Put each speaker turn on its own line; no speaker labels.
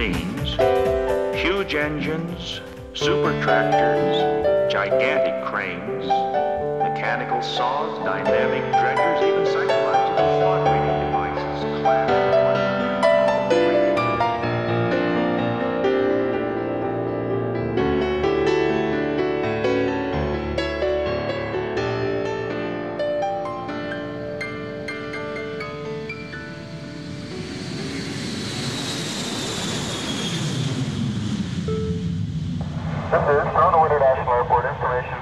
machines, huge engines, super tractors, gigantic cranes, mechanical saws, dynamic dredgers, even psychological thought
This is Toronto International Airport. Information